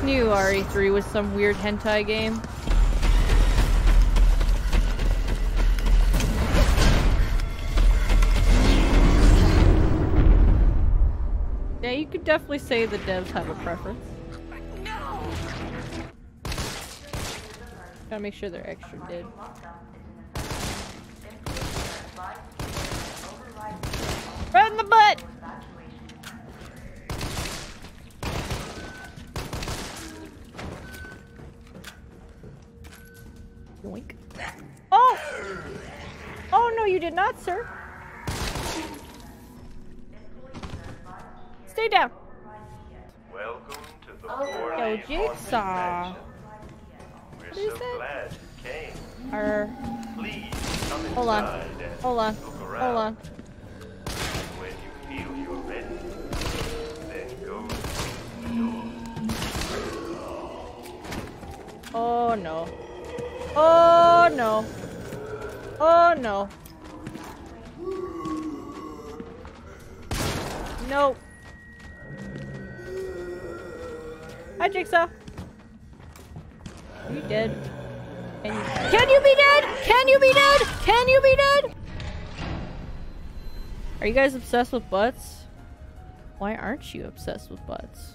Always knew RE3 was some weird hentai game. Yeah, you could definitely say the devs have a preference. Gotta make sure they're extra dead. Right in the butt! Yoink. Oh! Oh, no, you did not, sir. Stay down. Welcome to the oh. Yo, Jigsaw. What is that? Err. Hold on. Hold on. Hold on. Oh no. Oh no. Oh no. No. Hi, Jigsaw. Are you dead? Can you, can you be dead? Can you be dead? Can you be dead? Are you guys obsessed with butts? Why aren't you obsessed with butts?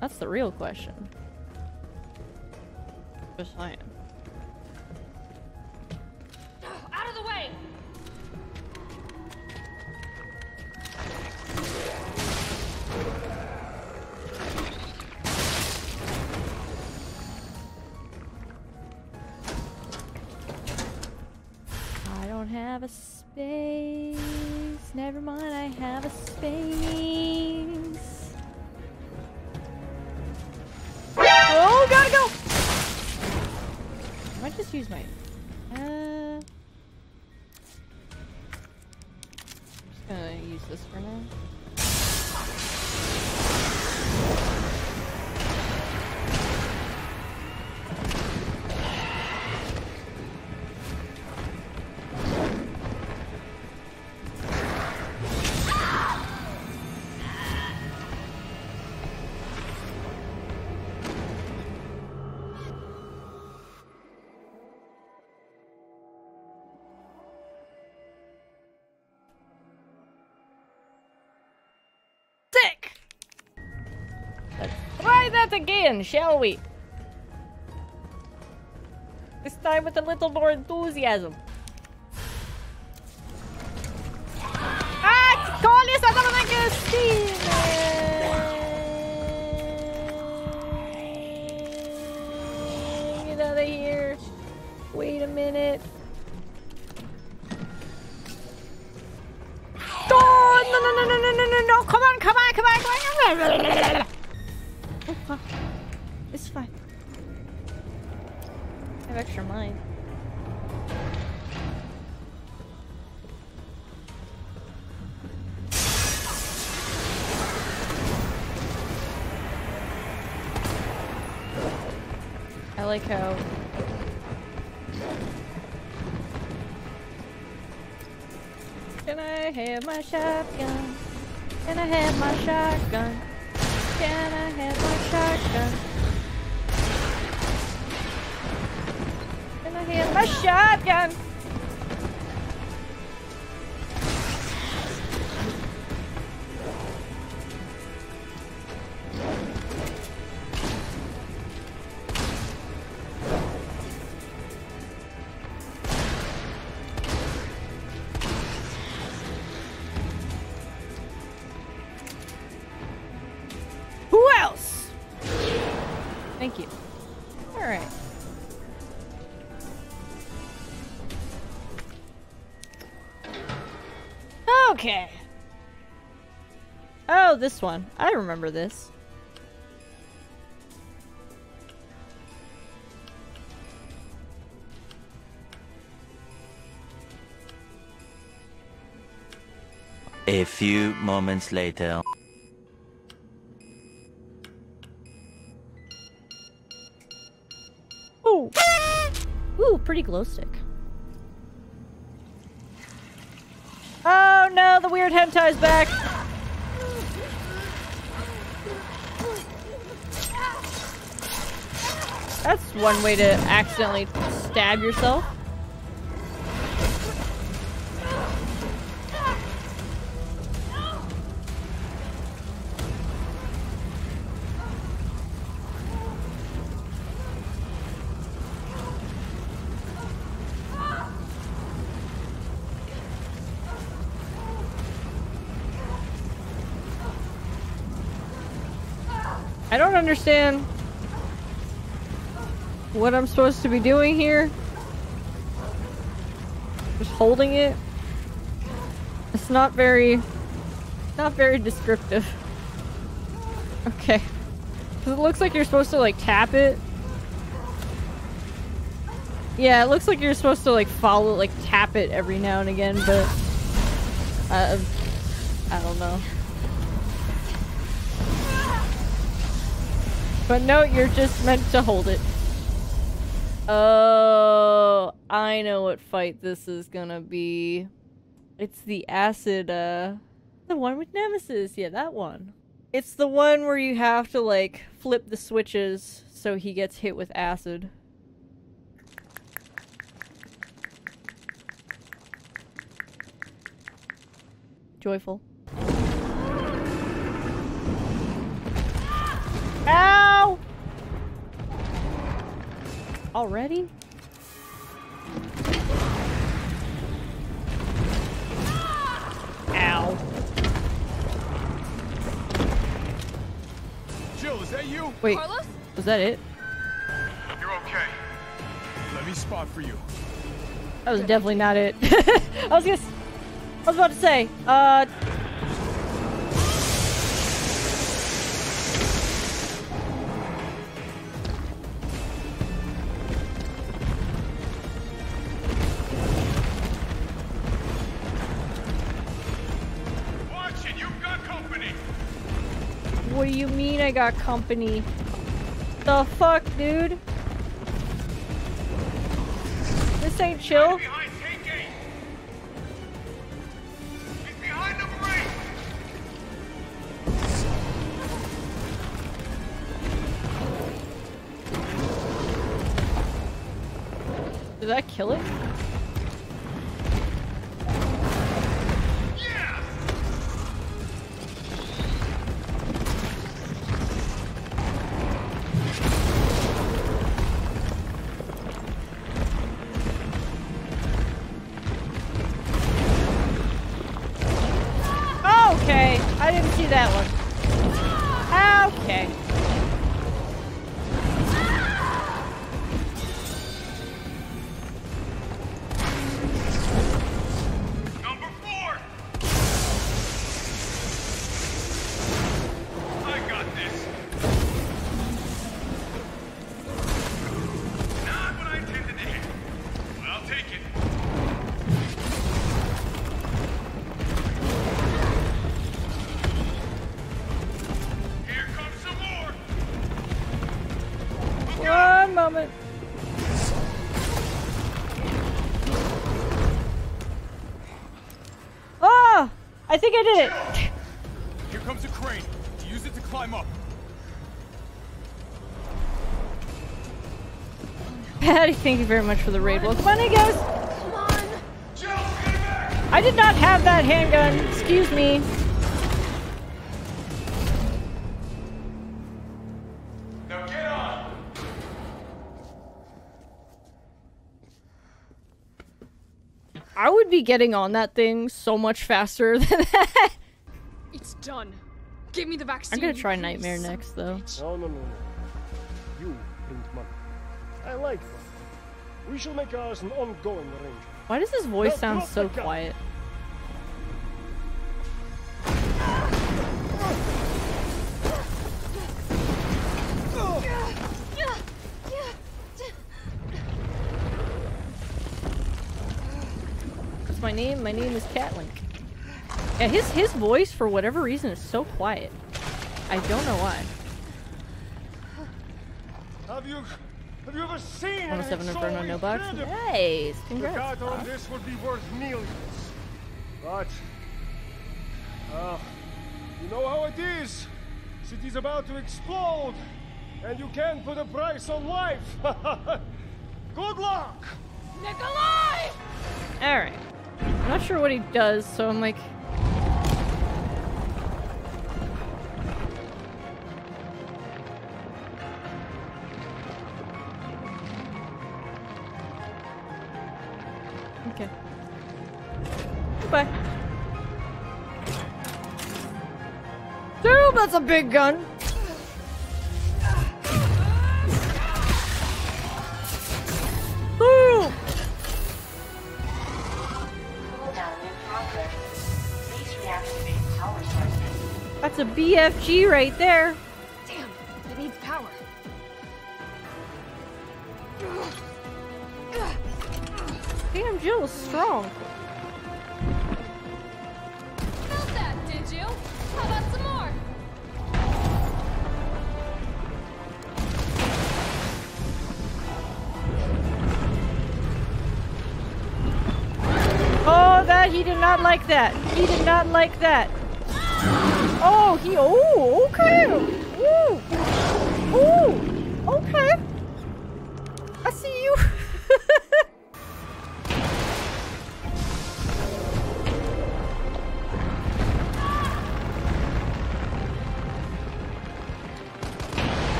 That's the real question. Just saying. Have a space. Never mind, I have a space. Oh, gotta go! I might just use my. Uh, I'm just gonna use this for now. that again, shall we? This time with a little more enthusiasm. Ah, call I don't think you Get out of here. Wait a minute. Oh, no, no, no, no, no, no, no. Come on, come on, come on, come on. It's fine. I have extra mind. I like how Can I have my shotgun? Can I have my shotgun? Can I have my shotgun? Can I have my shotgun? You. Alright. Okay. Oh, this one. I remember this. A few moments later. pretty glow stick. Oh no, the weird hentai's back! That's one way to accidentally stab yourself. I don't understand what I'm supposed to be doing here. Just holding it. It's not very, not very descriptive. Okay. 'Cause it looks like you're supposed to like tap it. Yeah, it looks like you're supposed to like follow, like tap it every now and again, but uh, I don't know. But no, you're just meant to hold it. Oh, I know what fight this is gonna be. It's the acid, uh, the one with Nemesis. Yeah, that one. It's the one where you have to, like, flip the switches so he gets hit with acid. Joyful. Ow! Already? Ow. Jill, is that you? Wait, Carlos? was that it? You're okay. Let me spot for you. That was definitely not it. I was gonna. s- I was about to say. Uh. What do you mean I got company? The fuck, dude? This ain't chill. I think I did it. Here comes a crane. Use it to climb up. Patty, thank you very much for the raid. Well, come on in, guys. Come on. Jill, get back! I did not have that handgun. Excuse me. I would be getting on that thing so much faster than that. It's done. Give me the vaccine. I'm gonna try Nightmare son of a next, though. No, no, no, no. You print money. I like money. We shall make ours an ongoing arrangement. Why does his voice No, sound so the gun. quiet? What's my name? My name is KatLink. Yeah, his his voice for whatever reason is so quiet. I don't know why. Have you have you ever seen 107 anything Inferno so no box. Nice. Congrats. data on Bob. this would be worth millions. But uh, you know how it is. City's about to explode. And you can't put a price on life. Good luck. Nikolai! Alright. I'm not sure what he does, so I'm like. Okay. Goodbye. Damn, that's a big gun. That's a BFG right there. Damn, it needs power. Damn, Jill is strong. Felt that, did you? How about some more? Oh, that he did not like that. He did not like that. Oh, he. Oh, okay. Ooh, ooh,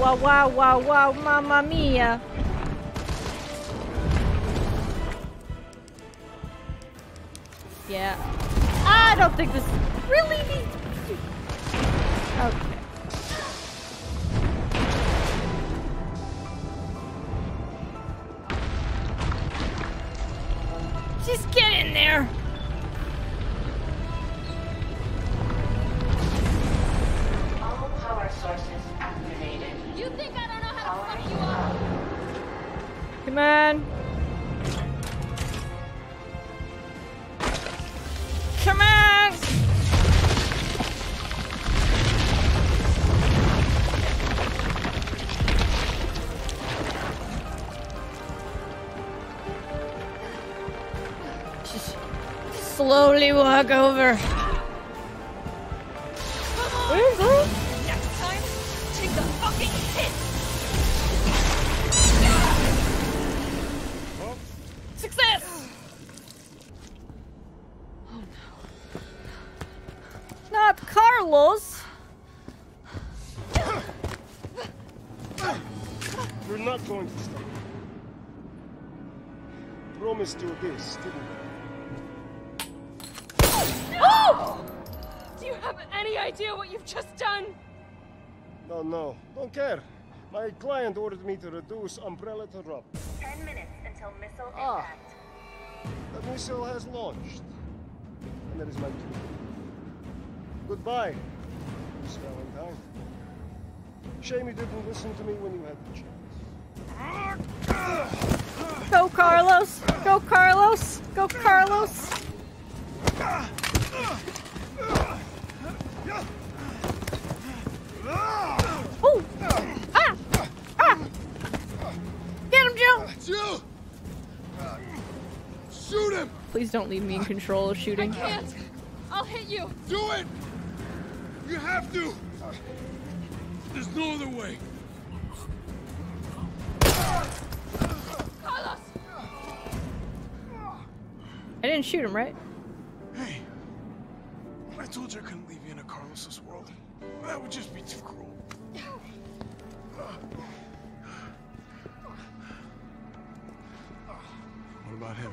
Wow! Wow! Wow! Wow! Mamma mia! Yeah. I don't think this really needs. Oh. Slowly walk over. Where's that? Next time, take the fucking hit! Success! Oh, not Carlos. You're not going to stop. Promised you this, didn't I? Have any idea what you've just done? No, no, don't care. My client ordered me to reduce Umbrella to rubber. Ten minutes until missile Ah. impact. The missile has launched. And that is my cue. Goodbye, Miss Valentine. Shame you didn't listen to me when you had the chance. Go Carlos. Go Carlos. Go Carlos. Please don't leave me in control of shooting. I shooting. can't! I'll hit you! Do it! You have to! There's no other way. Carlos! I didn't shoot him, right? Hey, I told you I couldn't leave you in a Carlos's world. That would just be too cruel. What about him?